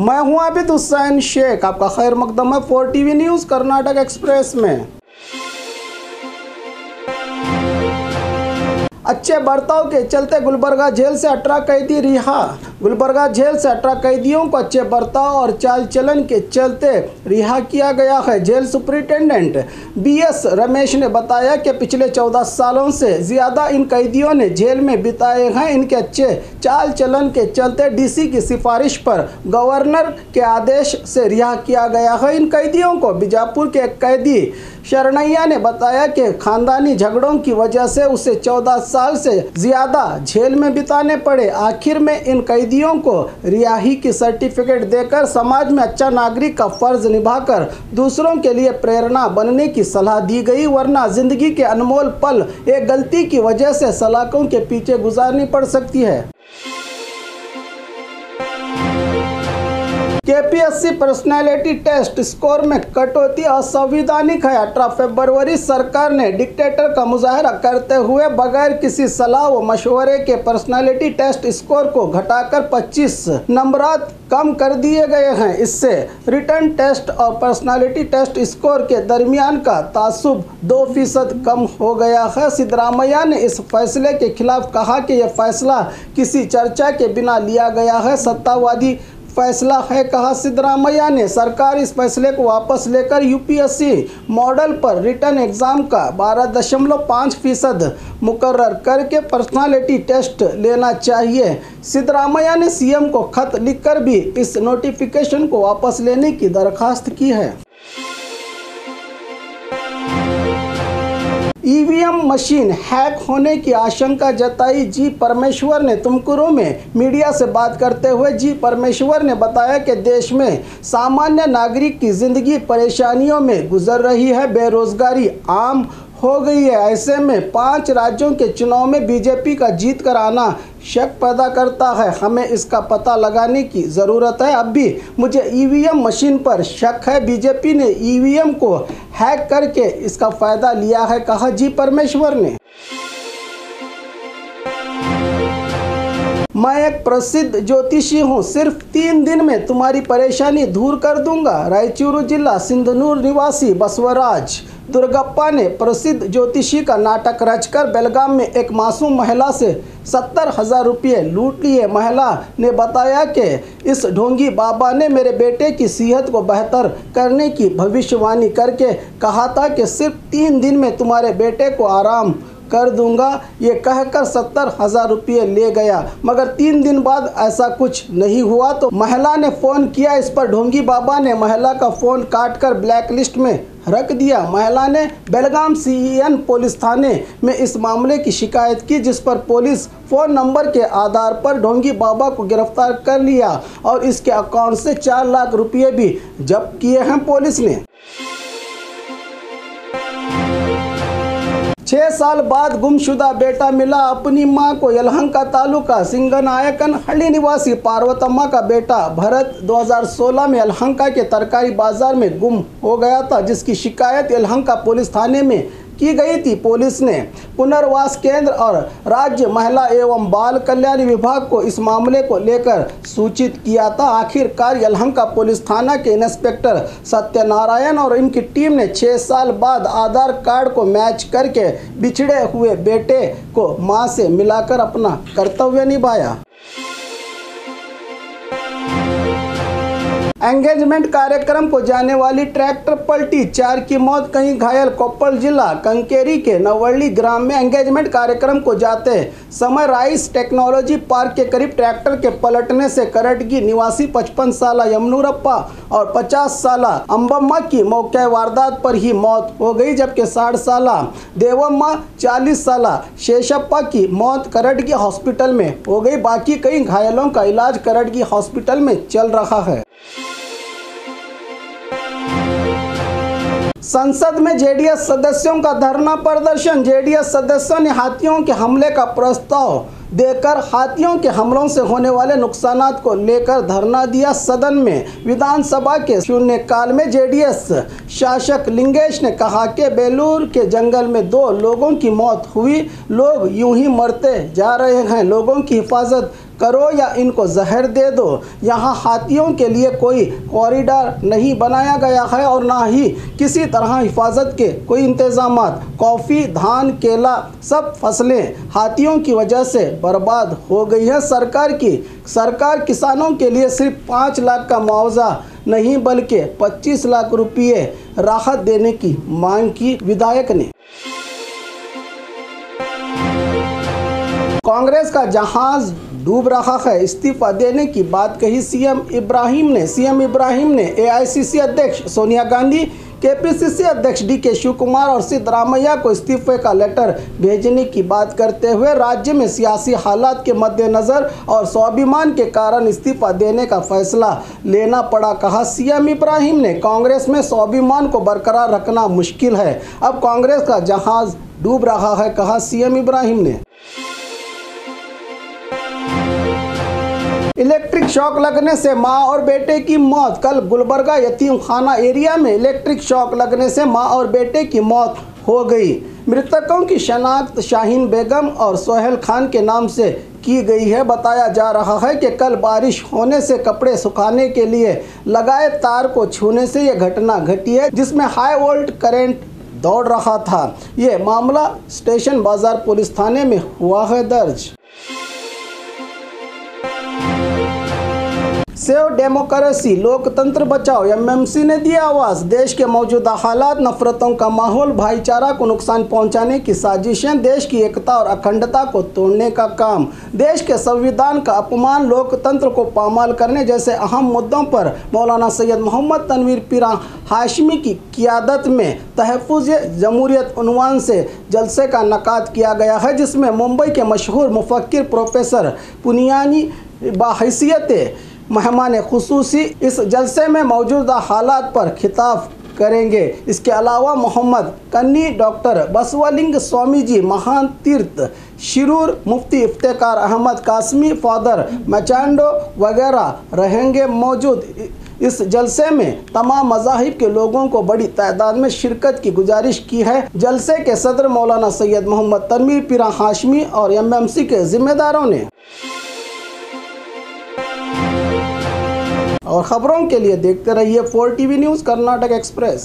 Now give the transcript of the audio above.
मैं हूँ आबिद हुसैन शेख। आपका खैर मकदम है four TV news, Karnataka express में। अच्छे बर्ताव के चलते गुलबर्गा जेल से अठारह कैदी रिहा। गुलबर्गा जेल से अठारह कैदियों को अच्छे बर्ताव और चाल चलन के चलते रिहा किया गया है। Jail superintendent B S Ramesh ने बताया कि पिछले चौदह सालों से ज़्यादा इन कैदियों ने जेल में बिताए हैं। इनके अच्छे चाल चलन के चलते डीसी की सिफारिश पर गवर्नर के आदेश से रिहा किया गया है। इन कैदियों को बीजापुर के कैदी शरणैया ने बताया कि खानदानी झगड़ों की वजह से उसे 14 साल से ज़्यादा जेल में बिताने पड़े। आखिर में इन कैदियों को रिहाई की सर्टिफिकेट देकर समाज में अच्छा नागरिक का फ़र्ज़ निभाकर दूसरों के लिए प्रेरणा बनने की सलाह दी गई, वरना ज़िंदगी के अनमोल पल एक गलती की वजह से सलाखों के पीछे गुजारनी पड़ सकती है। केपीएससी पर्सनालिटी टेस्ट स्कोर में कटौती असंवैधानिक है। अठारह फरवरी सरकार ने डिक्टेटर का मुजाहरा करते हुए बगैर किसी सलाह व मशवरे के पर्सनालिटी टेस्ट स्कोर को घटाकर 25 नंबरात कम कर दिए गए हैं। इससे रिटर्न टेस्ट और पर्सनालिटी टेस्ट स्कोर के दरमियान का तासुब दो फ़ीसद कम हो गया है। सिद्धरामैया ने इस फैसले के खिलाफ कहा कि यह फैसला किसी चर्चा के बिना लिया गया है। सत्तावादी फैसला है कहा सिद्धरामैया ने। सरकार इस फैसले को वापस लेकर यूपीएससी मॉडल पर रिटर्न एग्ज़ाम का बारह दशमलव पाँच फ़ीसद मुकर्र करके पर्सनालिटी टेस्ट लेना चाहिए। सिद्धरामैया ने सीएम को खत लिखकर भी इस नोटिफिकेशन को वापस लेने की दरखास्त की है। ईवीएम मशीन हैक होने की आशंका जताई जी परमेश्वर ने। तुमकुरू में मीडिया से बात करते हुए जी परमेश्वर ने बताया कि देश में सामान्य नागरिक की ज़िंदगी परेशानियों में गुजर रही है, बेरोजगारी आम हो गई है। ऐसे में पाँच राज्यों के चुनाव में बीजेपी का जीत कर आना शक पैदा करता है। हमें इसका पता लगाने की ज़रूरत है। अब भी मुझे ईवीएम मशीन पर शक है। बीजेपी ने ईवीएम को हैक करके इसका फ़ायदा लिया है, कहा जी परमेश्वर ने। मैं एक प्रसिद्ध ज्योतिषी हूँ, सिर्फ़ तीन दिन में तुम्हारी परेशानी दूर कर दूँगा। रायचूरू जिला सिंधनूर निवासी बसवराज। दुर्गप्पा ने प्रसिद्ध ज्योतिषी का नाटक रचकर बेलगाम में एक मासूम महिला से सत्तर हज़ार रुपये लूट लिए। महिला ने बताया कि इस ढोंगी बाबा ने मेरे बेटे की सेहत को बेहतर करने की भविष्यवाणी करके कहा था कि सिर्फ़ तीन दिन में तुम्हारे बेटे को आराम कर दूँगा। ये कहकर सत्तर हज़ार रुपये ले गया। मगर तीन दिन बाद ऐसा कुछ नहीं हुआ तो महिला ने फ़ोन किया। इस पर ढोंगी बाबा ने महिला का फ़ोन काट कर ब्लैक लिस्ट में रख दिया। महिला ने बेलगाम सीईएन पुलिस थाने में इस मामले की शिकायत की, जिस पर पुलिस फ़ोन नंबर के आधार पर ढोंगी बाबा को गिरफ़्तार कर लिया और इसके अकाउंट से चार लाख रुपये भी जब्त किए हैं पुलिस ने। छः साल बाद गुमशुदा बेटा मिला अपनी माँ को यलहंका तालुका सिंगनायकन हल्ली निवासी पार्वतम्मा का बेटा। भरत 2016 में यलहंका के तरकारी बाज़ार में गुम हो गया था, जिसकी शिकायत यलहंका पुलिस थाने में की गई थी। पुलिस ने पुनर्वास केंद्र और राज्य महिला एवं बाल कल्याण विभाग को इस मामले को लेकर सूचित किया था। आखिरकार यलहंका पुलिस थाना के इंस्पेक्टर सत्यनारायण और इनकी टीम ने छः साल बाद आधार कार्ड को मैच करके बिछड़े हुए बेटे को माँ से मिलाकर अपना कर्तव्य निभाया। एंगेजमेंट कार्यक्रम को जाने वाली ट्रैक्टर पलटी, चार की मौत, कहीं घायल, कोप्पल जिला, कंकेरी के नवल्ली ग्राम में एंगेजमेंट कार्यक्रम को जाते समय राइस टेक्नोलॉजी पार्क के करीब ट्रैक्टर के पलटने से करटगी निवासी पचपन साल यमुनूरप्पा और 50 साल अम्बम्मा की मौके वारदात पर ही मौत हो गई, जबकि साठ साल देवम्मा 40 साल शेषप्पा की मौत करटगी हॉस्पिटल में हो गई। बाकी कई घायलों का इलाज करटगी हॉस्पिटल में चल रहा है। संसद में जेडीएस सदस्यों का धरना प्रदर्शन, जेडीएस सदस्यों ने हाथियों के हमले का प्रस्ताव देकर हाथियों के हमलों से होने वाले नुकसान को लेकर धरना दिया सदन में। विधानसभा के शून्यकाल में जेडीएस शासक लिंगेश ने कहा कि बेलूर के जंगल में दो लोगों की मौत हुई, लोग यूँ ही मरते जा रहे हैं, लोगों की हिफाजत करो या इनको जहर दे दो। यहाँ हाथियों के लिए कोई कॉरिडोर नहीं बनाया गया है और ना ही किसी तरह हिफाजत के कोई इंतज़ाम कॉफ़ी, धान, केला, सब फ़सलें हाथियों की वजह से बर्बाद हो गई है। सरकार की, सरकार किसानों के लिए सिर्फ़ पाँच लाख का मुआवजा नहीं, बल्कि 25 लाख रुपये राहत देने की मांग की। विधायक ने कांग्रेस का जहाज़ डूब रहा है। इस्तीफा देने की बात कही सीएम इब्राहिम ने। सीएम इब्राहिम ने एआईसीसी अध्यक्ष सोनिया गांधी केपीसीसी अध्यक्ष डी के शिव कुमार और सिद्धरामैया को इस्तीफे का लेटर भेजने की बात करते हुए राज्य में सियासी हालात के मद्देनज़र और स्वाभिमान के कारण इस्तीफा देने का फैसला लेना पड़ा कहा सीएम इब्राहिम ने। कांग्रेस में स्वाभिमान को बरकरार रखना मुश्किल है। अब कांग्रेस का जहाज़ डूब रहा है कहा सीएम इब्राहिम ने। इलेक्ट्रिक शॉक लगने से माँ और बेटे की मौत। कल गुलबर्गा यतीम खाना एरिया में इलेक्ट्रिक शॉक लगने से माँ और बेटे की मौत हो गई। मृतकों की शनाख्त शाहीन बेगम और सोहेल खान के नाम से की गई है। बताया जा रहा है कि कल बारिश होने से कपड़े सुखाने के लिए लगाए तार को छूने से यह घटना घटी है, जिसमें हाई वोल्ट करेंट दौड़ रहा था। ये मामला स्टेशन बाज़ार पुलिस थाने में हुआ है दर्ज। सेव डेमोक्रेसी लोकतंत्र बचाओ एमएमसी ने दिया आवाज़। देश के मौजूदा हालात, नफरतों का माहौल, भाईचारा को नुकसान पहुँचाने की साजिशें, देश की एकता और अखंडता को तोड़ने का काम। देश के संविधान का अपमान लोकतंत्र को पामाल करने जैसे अहम मुद्दों पर मौलाना सैयद मोहम्मद तनवीर पीरा हाशमी की क्यादत में तहफ़ जमहूरियत उनवान से जलसे का नकाद किया गया है, जिसमें मुंबई के मशहूर मुफक्र प्रोफेसर पुनियानी बाहसीत मेहमान खसूसी इस जलसे में मौजूदा हालात पर खिताब करेंगे। इसके अलावा मोहम्मद कन्नी डॉक्टर बसवलिंग स्वामी जी महान तीर्थ शिरूर, मुफ्ती इफ्तार अहमद कासमी, फादर मचांडो वगैरह रहेंगे मौजूद। इस जलसे में तमाम मजाहिब के लोगों को बड़ी तादाद में शिरकत की गुजारिश की है। जलसे के सदर मौलाना सैयद मोहम्मद तनवीर पिरा हाशमी और एमएमसी के जिम्मेदारों ने और ख़बरों के लिए देखते रहिए four TV news Karnataka express.